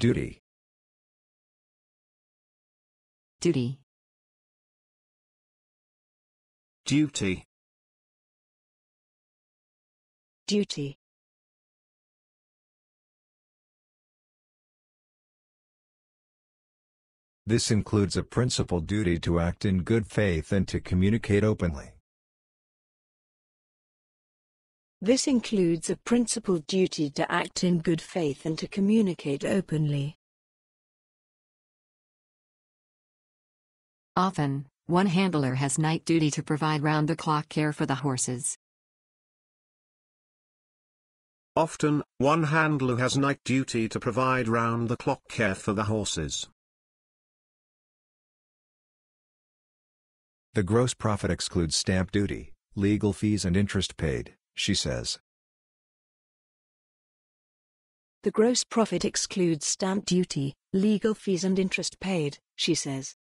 Duty. duty, duty, duty, This includes a principal duty to act in good faith and to communicate openly. This includes a principal duty to act in good faith and to communicate openly. often, one handler has night duty to provide round-the-clock care for the horses. Often, one handler has night duty to provide round-the-clock care for the horses. The gross profit excludes stamp duty, legal fees and interest paid, she says. The gross profit excludes stamp duty, legal fees and interest paid, she says.